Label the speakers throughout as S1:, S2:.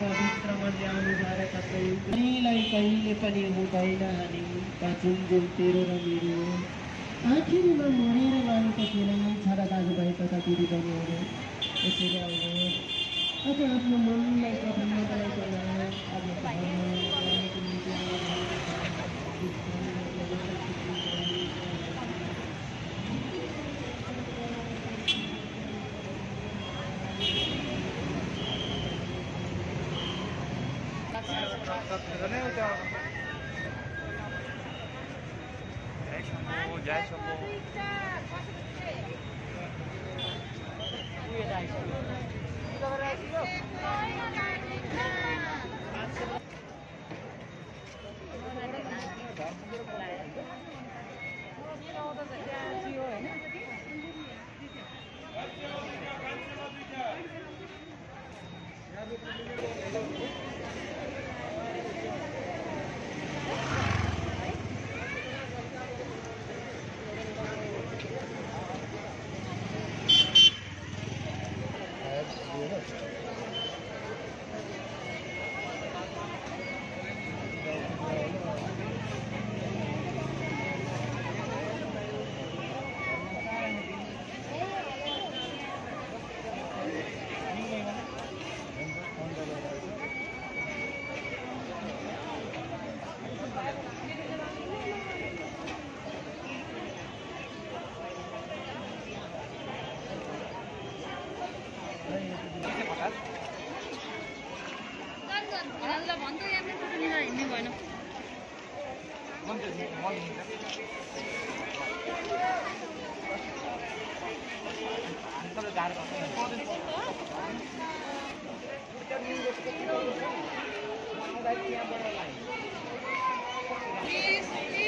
S1: पवित्रमा ल्याउनु कहिँलाई कहिले पनि हुँदैन हानि काचुन्जेल तेरो र मेरो आखिरीमा मरेर लानुको खेलै छाडा दाजुभाइ तथा दिदीबहिनीहरू यसरी आउनु अब आफ्नो मनलाई कथनमा गएको अब
S2: जय शंभो जय शंभो मिन्छ हामी त गाह्रो पर्छ नि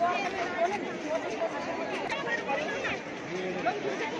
S3: Thank
S4: you.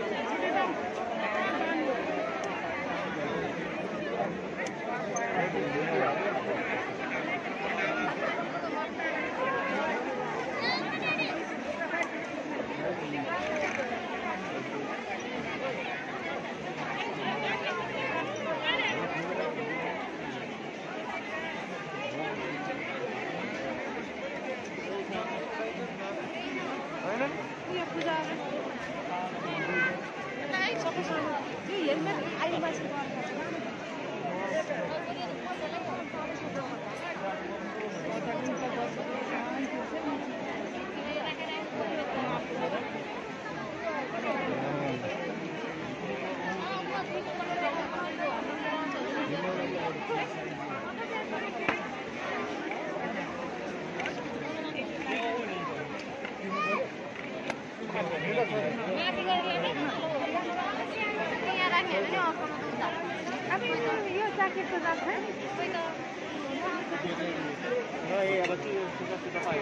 S2: यो हेलमेट अहिले मान्छे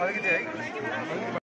S4: अलिकति है